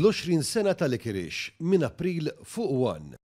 L-20 sena ta' Likerix minn April fuq one.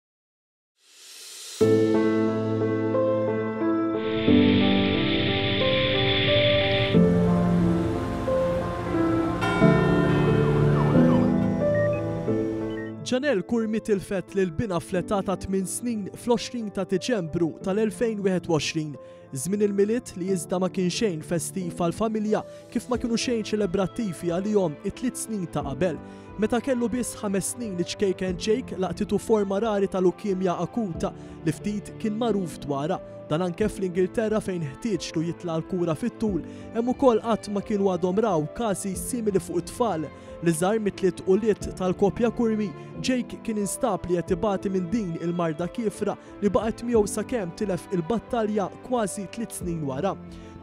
Chanel Kurmi tilfet lil binha fl-età ta' tmien snin fl-20 ta' Diċembru tal-2021. Żmien il-Milied li iżda ma kien xejn festiv għall-familja kif ma kienu xejn ċelebrattivi għalihom it-tliet snin ta' qabel. Meta kellu biss ħames snin iċ-ċkejken Jake laqtitu forma rari ta' lukimja akuta li ftit kien magħruf dwarha. Dan anke fl-Ingilterra fejn ħtieġlu jitla' l-kura fit-tul hemm ukoll qatt ma kienu għadhom raw każi simili fuq it-tfal. L-iżgħar mit-tliet ulied tal-koppja Curmi, Jake kien instab li qed ibati minn din il-marda kiefra li baqgħet miegħu sakemm tilef il-battalja kważi tliet snin wara.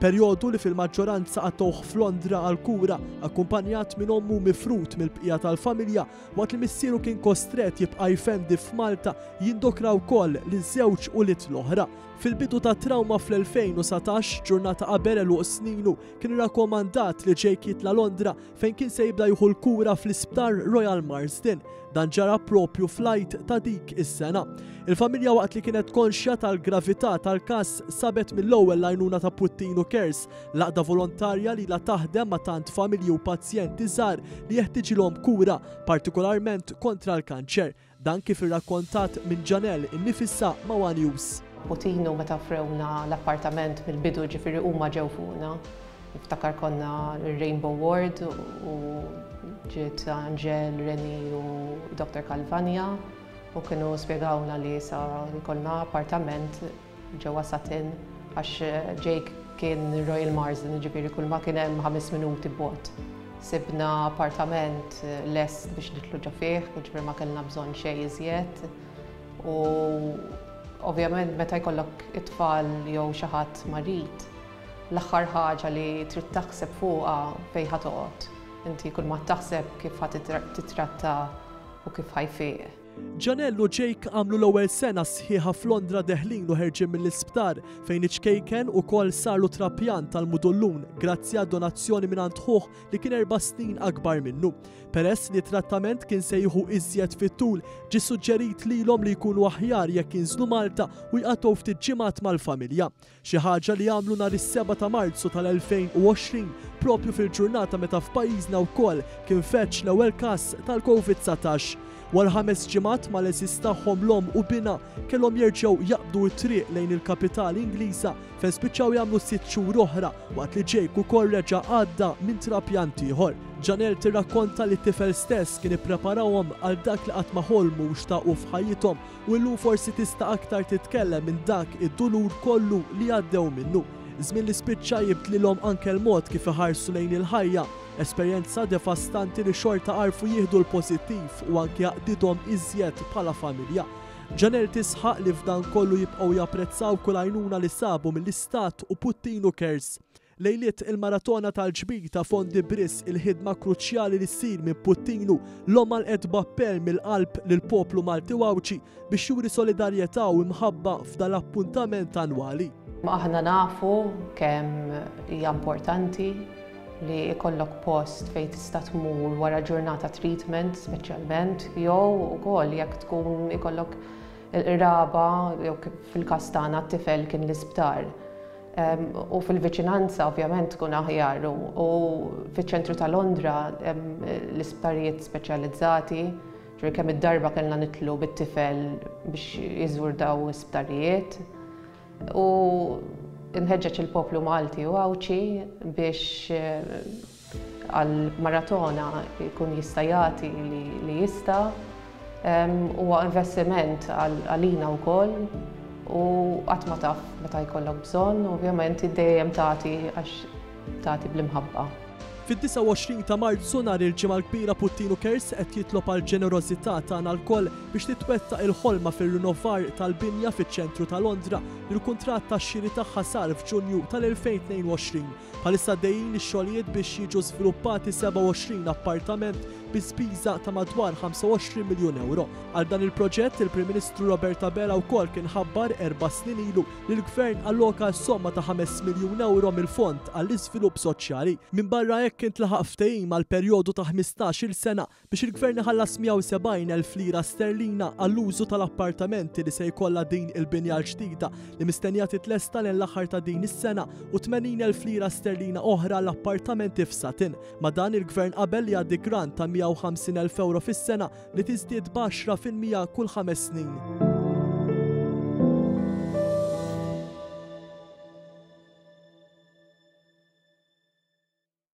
Perjodu li fil-maġġoranza qatgħuh f'Londra għall-kura, akkumpanjat minn ommu mifrud mill-bqija tal-familja waqt li missieru kien kostret jibqa' jfendi f'Malta jindokra wkoll li żewġ ulied l-oħra Fil-bidu ta' trawma fl-2019, ġurnata qabel eluq sninu, kien rakomandat li Jake jitla Londra fejn kien se jibda jieħu l-kura fl-Isptar Royal Marsden. Dan ġara propju fl-Għid ta' dik is-sena. Il-familja waqt li kienet konxja tal-gravità tal-każ sabet mill-ewwel l-għajnuna ta' Puttinu Kers, laqda volontarja li la taħdem ma' tant familji u pazjenti żgħar li jeħtiġilhom kura, partikolarment kontra l-kanċer. Dan kif irrakkontat minn Janelle innifisha ma' one News. U kienu meta offrewna l-appartament mill-bidu ġifieri huma ġew fuqna. Niftakar konna r-Rainbow Ward u ġiet Angel, Reni u Doctor Calvania u kienu spjegawlna li sa jkollna appartament. ġewwa Sutton għax Jake kien Royal Marsden jiġifieri kull ma kien hemm ħames minuti bogħod. Sibna appartament lest biex nidħlu ġo fih, jiġifieri ma kellna bżonn xejn iżjed. U ovvjament meta jkollok it-tfal jew xi ħadd marid, l-aħħar ħaġa li trid taħseb fuqha fejn ħa toqgħod. Inti kull ma taħseb kif ħa titratta u kif ħa jfiq. Janelle u Jake għamlu l-ewwel sena sħiħa f'Londra deħlin u ħerġin mill-isptar fejn iċ-ċkejken ukoll sarlu trapjant tal-mudullun grazzi għad donazzjoni minn għand ħuh li kien erba' snin akbar minnu. Peress li trattament kien se jieħu iżjed fit-tul, ġi suġġerit lilhom li jkunu aħjar jekk jinżlu Malta u jqatgħu ftit ġimgħat mal-familja. Xi ħaġa li għamlu nhar is-seba' ta' Marzu tal-2020, proprju fil-ġurnata meta f'pajjiżna wkoll kien feġġ l-ewwel każ tal-Covid dsatax. Wara ħames ġimgħat mal-għeżież tagħhom l-omm u binha, kellhom jerġgħu jaqbdu t-triq lejn il-kapitali Ingliża fejn spiċċaw jagħmlu sitt xhur oħra waqt li Jake ukoll reġa' għadda minn trapjant ieħor. Janelle tirrakkonta li t-tifel stess kien ippreparahom għal dak li qatt ma ħolmu u xtaqu f'ħajjithom U illum forsi tista' aktar titkellem minn dak id-dulur kollu li għaddew minnu. Żmien li spiċċa jibdlilhom anke l-mod kif iħarsu lejn il-ħajja, esperjenza devastanti li xorta għarfu jieħdu l-pożittiv u anke għaqdithom iżjed bħala familja. Janelle tisħaq li f'dan kollu jibqgħu japprezzaw kull għajnuna li sabu mill-Istat u Puttinu Cares. Lejliet il-Maratona tal-Ġbir ta' Fondi b'risq il-ħidma kruċjali li ssir minn Puttinu, l-omm għalqet b'appell mill-qalb lill-poplu Malti u Għawdxi biex juri solidarjetà u imħabba f'dan l-appuntament annwali. Aħna nafu kemm hija importanti li jkollok post fejn tista' tmur wara ġurnata treatment speċjalment jew ukoll jekk tkun ikollok il-qraba jew kif fil-każ tagħna t-tifel kien l-isptar. u fil-viċinanza ovvjament tkun aħjar u fiċ-ċentru ta' Londra l-isptarijiet speċjalizzati ġri kemm id-darba kellna nitlu bit-tifel biex jiżur daw isptarijiet u nħeġġeġ il-poplu Malti u Għawdxi biex Għal Maratona jkun jista' jagħti li jista'. Huwa investiment għalina wkoll u qatt ma taf meta jkollok bżonn, ovvjament int dejjem tagħti għax tagħti bl-imħabba. Fid-29 ta' Marzu nhar il-Ġimgħa l-Kbira Puttinu Cares qed jitlob għall-ġenerożità tagħna lkoll biex titwettaq il-ħolma fir-rinnovar tal-binja fiċ-ċentru ta' Londra li l-kuntratt tax-xiri tagħha sar f'Ġunju tal-2022. Bħalissa għaddejjin ix-xogħlijiet biex jiġu żviluppati 27 appartament bi spiża ta' madwar 25 miljun ewro. Għal dan il-proġett, il-Prim Ministru Robert Abela wkoll kien ħabbar erba' snin ilu li l-Gvern alloka s-somma ta' 5 miljun ewro mill-Fond għall-Iżvilupp Soċjali. Minbarra hekk intlaħaq ftehim għal perjodu ta' ħmistax-il sena biex il-Gvern iħallas 170,000 lira sterlina għall-użu tal-appartamenti li se jkollha din il-binja l-ġdida li mistennija titlesta lejn l-aħħar ta' din is-sena u 80,000 lira sterlina oħra għall-appartamenti f'Satin. Ma' dan il-Gvern qabel li jgħaddi grant ta' 150,000 euro fis-sena li tiżdied b'għaxra fil-mija kull ħames snin.